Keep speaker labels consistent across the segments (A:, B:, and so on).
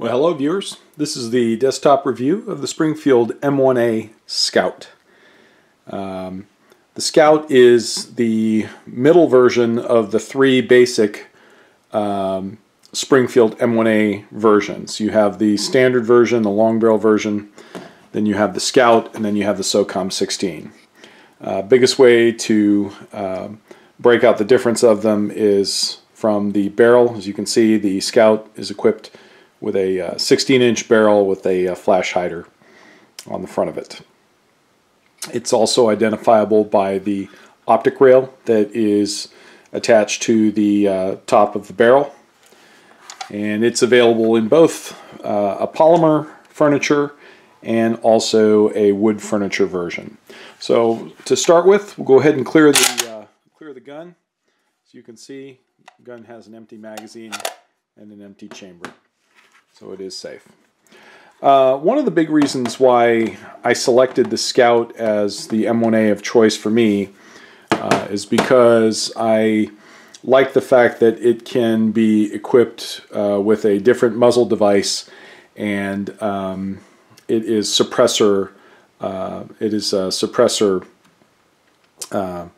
A: Well, hello viewers. This is the desktop review of the Springfield M1A Scout. Um, the Scout is the middle version of the three basic um, Springfield M1A versions. You have the standard version, the long barrel version, then you have the Scout, and then you have the SOCOM 16. Uh, biggest way to uh, break out the difference of them is from the barrel. As you can see, the Scout is equipped with a uh, 16 inch barrel with a uh, flash hider on the front of it. It's also identifiable by the optic rail that is attached to the uh, top of the barrel and it's available in both uh, a polymer furniture and also a wood furniture version. So to start with, we'll go ahead and clear the uh, clear the gun. As you can see, the gun has an empty magazine and an empty chamber so it is safe. Uh, one of the big reasons why I selected the Scout as the M1A of choice for me uh, is because I like the fact that it can be equipped uh, with a different muzzle device and um, it is suppressor uh, it is suppressor uh,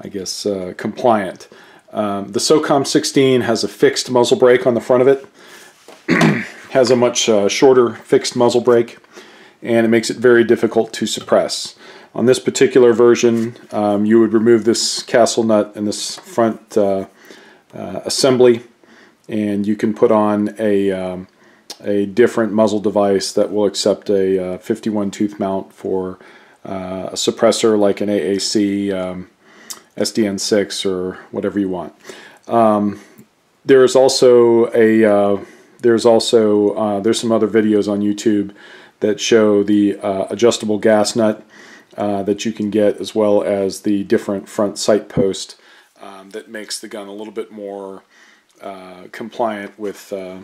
A: I guess uh, compliant. Um, the SOCOM 16 has a fixed muzzle brake on the front of it has a much uh, shorter fixed muzzle brake and it makes it very difficult to suppress. On this particular version, um, you would remove this castle nut and this front uh, uh, assembly and you can put on a, um, a different muzzle device that will accept a uh, 51 tooth mount for uh, a suppressor like an AAC, um, SDN6 or whatever you want. Um, there is also a uh, there's also uh, there's some other videos on YouTube that show the uh, adjustable gas nut uh, that you can get as well as the different front sight post um, that makes the gun a little bit more uh, compliant with uh,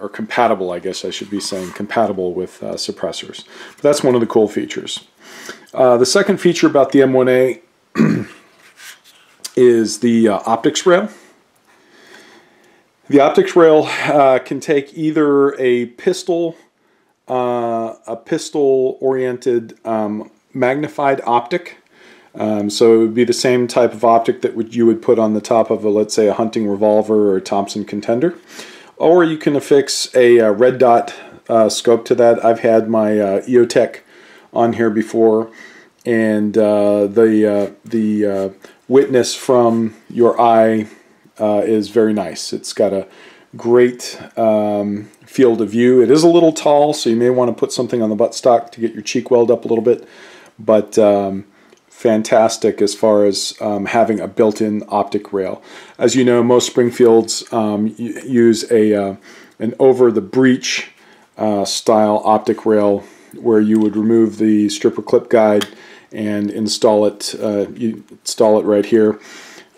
A: or compatible I guess I should be saying compatible with suppressors. But that's one of the cool features. the second feature about the M1A is the optics rail. The optics rail uh, can take either a pistol, uh, a pistol-oriented um, magnified optic. Um, so it would be the same type of optic that would, you would put on the top of a, let's say, a hunting revolver or a Thompson contender. Or you can affix a, a uh, red dot uh, scope to that. I've had my uh, EOTech on here before, and uh, the the witness from your eye uh, is very nice. It's got a great um, field of view. It is a little tall, so you may want to put something on the buttstock to get your cheek welled up a little bit, but um, fantastic as far as um, having a built-in optic rail. As you know, most Springfields um, use a uh, an over-the-breech uh, style optic rail where you would remove the stripper clip guide and install it. Uh, you install it right here.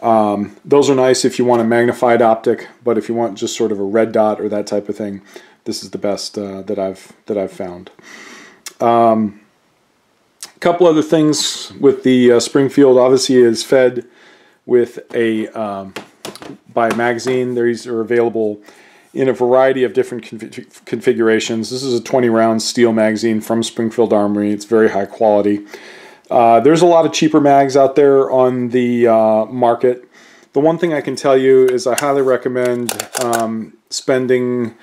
A: Um, those are nice if you want a magnified optic, but if you want just sort of a red dot or that type of thing, this is the best uh, that I've that I've found. Um, a couple other things with the uh, Springfield, obviously, is fed with a um, by a magazine. These are available in a variety of different config configurations. This is a 20 round steel magazine from Springfield Armory. It's very high quality. Uh, there's a lot of cheaper mags out there on the uh, market. The one thing I can tell you is I highly recommend um, spending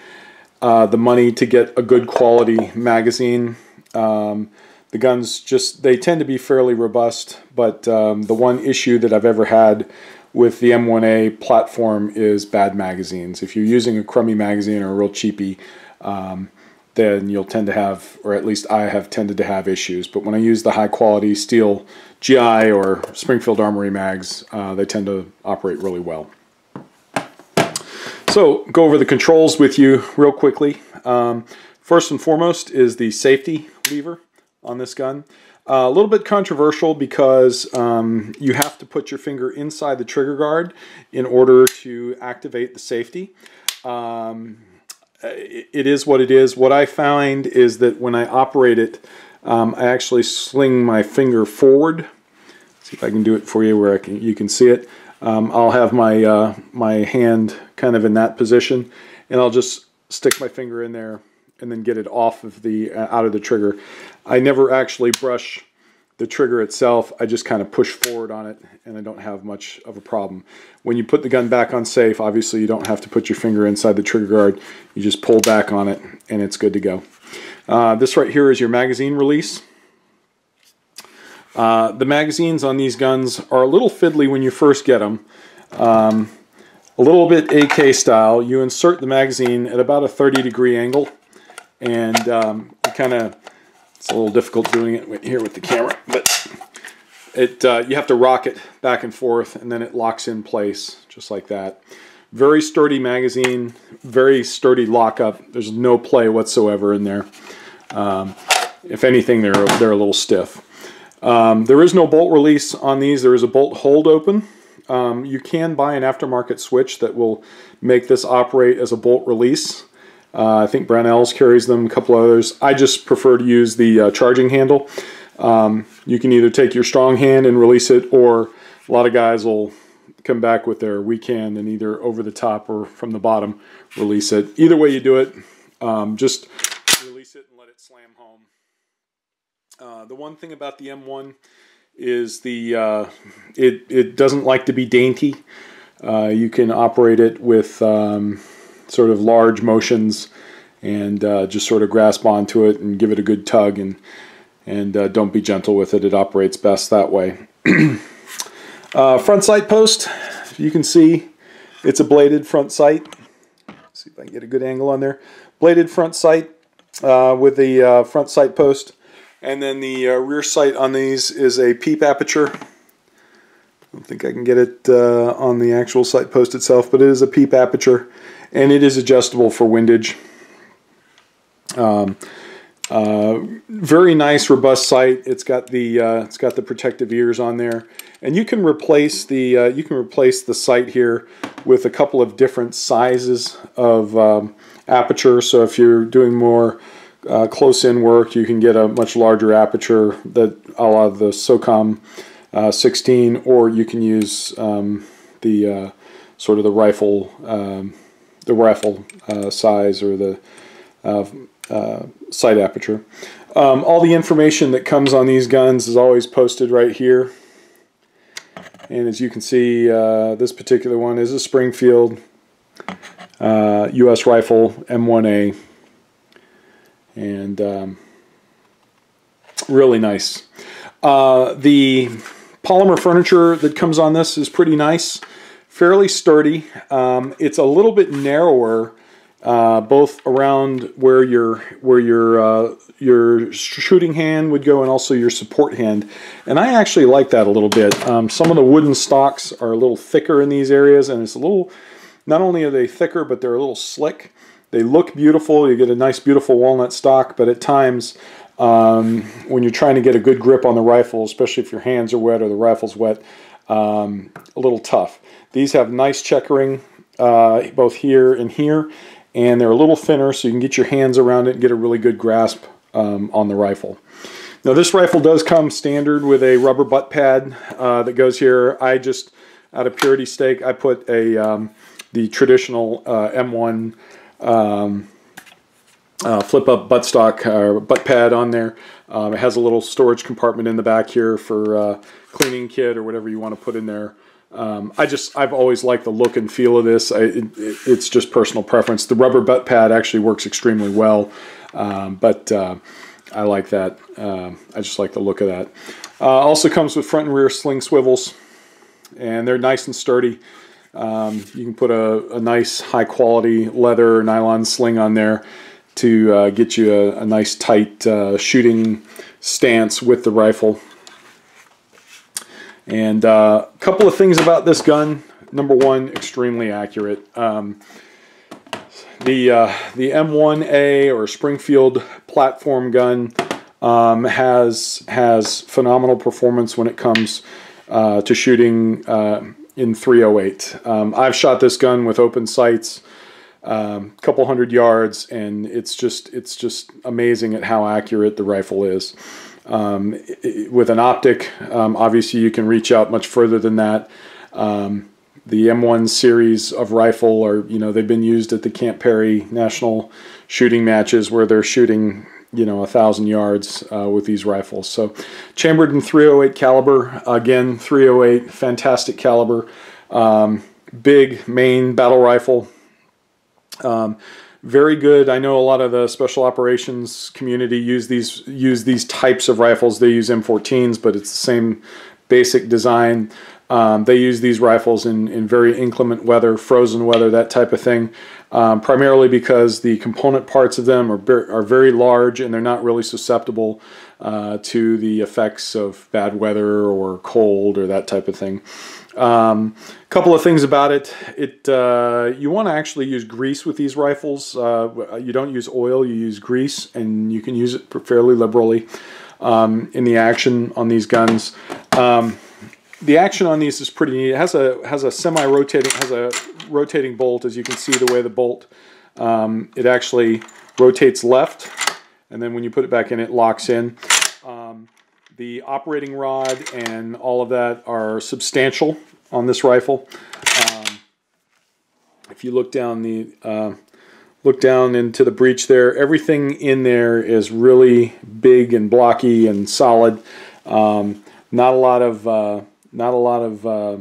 A: uh, the money to get a good quality magazine. Um, the guns just, they tend to be fairly robust, but um, the one issue that I've ever had with the M1A platform is bad magazines. If you're using a crummy magazine or a real cheapy, um, then you'll tend to have, or at least I have tended to have issues. But when I use the high quality steel GI or Springfield Armory mags, uh, they tend to operate really well. So go over the controls with you real quickly. Um, first and foremost is the safety lever on this gun. Uh, a little bit controversial because um, you have to put your finger inside the trigger guard in order to activate the safety. Um, it is what it is. What I find is that when I operate it, um, I actually sling my finger forward. Let's see if I can do it for you where I can you can see it. Um, I'll have my uh, my hand kind of in that position, and I'll just stick my finger in there, and then get it off of the uh, out of the trigger. I never actually brush the trigger itself. I just kind of push forward on it, and I don't have much of a problem. When you put the gun back on safe, obviously you don't have to put your finger inside the trigger guard. You just pull back on it, and it's good to go. Uh, this right here is your magazine release. Uh, the magazines on these guns are a little fiddly when you first get them. Um, a little bit AK style. You insert the magazine at about a 30 degree angle and um, kind of, it's a little difficult doing it here with the camera, but it uh, you have to rock it back and forth and then it locks in place just like that. Very sturdy magazine, very sturdy lockup. There's no play whatsoever in there. Um, if anything, they're, they're a little stiff. Um, there is no bolt release on these. There is a bolt hold open. Um, you can buy an aftermarket switch that will make this operate as a bolt release. Uh, I think Brownells carries them, a couple others. I just prefer to use the uh, charging handle. Um, you can either take your strong hand and release it, or a lot of guys will come back with their weak hand and either over the top or from the bottom release it. Either way you do it, um, just release it and let it slam home. Uh, the one thing about the M1 is the uh, it it doesn't like to be dainty. Uh, you can operate it with um, sort of large motions and uh, just sort of grasp onto it and give it a good tug and and uh, don't be gentle with it. It operates best that way. Uh, front sight post, you can see it's a bladed front sight. see if I can get a good angle on there. Bladed front sight with the front sight post. And then the uh, rear sight on these is a peep aperture. I don't think I can get it uh, on the actual sight post itself, but it is a peep aperture, and it is adjustable for windage. Um, uh, very nice, robust sight. It's got the uh, it's got the protective ears on there, and you can replace the uh, you can replace the sight here with a couple of different sizes of um, aperture. So if you're doing more uh, close-in work, you can get a much larger aperture that a la the SOCOM uh, 16, or you can use um, the uh, sort of the rifle, um, the rifle uh, size or the uh, uh, sight aperture. Um, all the information that comes on these guns is always posted right here. And as you can see, this particular one is a Springfield U.S. rifle M1A and um, really nice. Uh, the polymer furniture that comes on this is pretty nice, fairly sturdy. Um, it's a little bit narrower, uh, both around where your where your uh, your shooting hand would go and also your support hand, and I actually like that a little bit. Um, some of the wooden stocks are a little thicker in these areas, and it's a little. Not only are they thicker, but they're a little slick. They look beautiful. You get a nice, beautiful walnut stock, but at times um, when you're trying to get a good grip on the rifle, especially if your hands are wet or the rifle's wet, um, a little tough. These have nice checkering uh, both here and here, and they're a little thinner so you can get your hands around it and get a really good grasp um, on the rifle. Now this rifle does come standard with a rubber butt pad uh, that goes here. I just, out of purity stake, I put a um, the traditional uh, M1 um, uh, flip up buttstock or uh, butt pad on there. Um, it has a little storage compartment in the back here for uh, cleaning kit or whatever you want to put in there. Um, I just I've always liked the look and feel of this. I, it, it's just personal preference. The rubber butt pad actually works extremely well, um, but uh, I like that. Uh, I just like the look of that. Uh, also comes with front and rear sling swivels, and they're nice and sturdy. Um, you can put a, a, nice high quality leather nylon sling on there to uh, get you a, a nice tight uh, shooting stance with the rifle. And a uh, couple of things about this gun. Number one, extremely accurate. Um, the uh, the M1A or Springfield platform gun um, has has phenomenal performance when it comes uh, to shooting uh, in 308. Um, I've shot this gun with open sights, um, couple hundred yards, and it's just it's just amazing at how accurate the rifle is. Um, it, with an optic, um, obviously you can reach out much further than that. Um, the M1 series of rifle are, you know, they've been used at the Camp Perry national shooting matches where they're shooting, you know, a thousand yards uh, with these rifles. So chambered in 308 caliber, again, 308, fantastic caliber, um, big main battle rifle. Um, very good. I know a lot of the special operations community use these use these types of rifles. They use M14s, but it's the same basic design. Um, they use these rifles in, in very inclement weather, frozen weather, that type of thing, um, primarily because the component parts of them are, are very large and they're not really susceptible uh, to the effects of bad weather or cold or that type of thing. A um, couple of things about it. It uh, You want to actually use grease with these rifles. Uh, you don't use oil, you use grease, and you can use it fairly liberally um, in the action on these guns. Um, the action on these is pretty neat. It has a has a semi-rotating has a rotating bolt, as you can see the way the bolt um, it actually rotates left, and then when you put it back in, it locks in. The operating rod and all of that are substantial on this rifle. Um, if you look down the uh, look down into the breech there, everything in there is really big and blocky and solid. Um, not a lot of uh, not a lot of uh,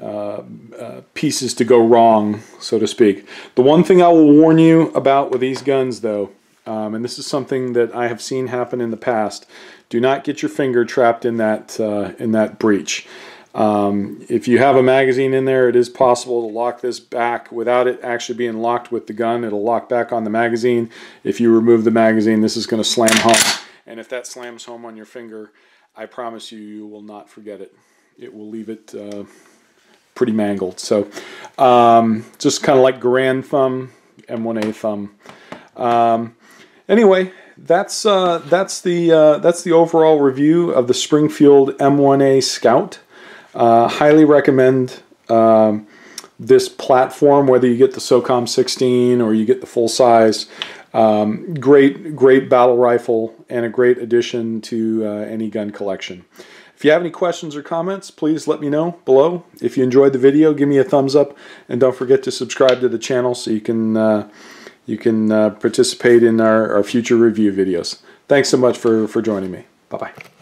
A: uh, uh, pieces to go wrong, so to speak. The one thing I will warn you about with these guns, though, um, and this is something that I have seen happen in the past, do not get your finger trapped in that uh, in that breech. Um, if you have a magazine in there, it is possible to lock this back without it actually being locked with the gun. It'll lock back on the magazine. If you remove the magazine, this is going to slam home. And if that slams home on your finger, I promise you, you will not forget it. It will leave it uh, pretty mangled. So um, just kind of like Garand thumb, M1A thumb. Um, anyway, that's uh, that's the uh, that's the overall review of the Springfield M1A Scout. Uh, highly recommend um, this platform, whether you get the SOCOM 16 or you get the full size. Um, great, great battle rifle and a great addition to uh, any gun collection. If you have any questions or comments, please let me know below. If you enjoyed the video, give me a thumbs up, and don't forget to subscribe to the channel so you can uh, you can uh, participate in our, our future review videos. Thanks so much for, for joining me. Bye-bye.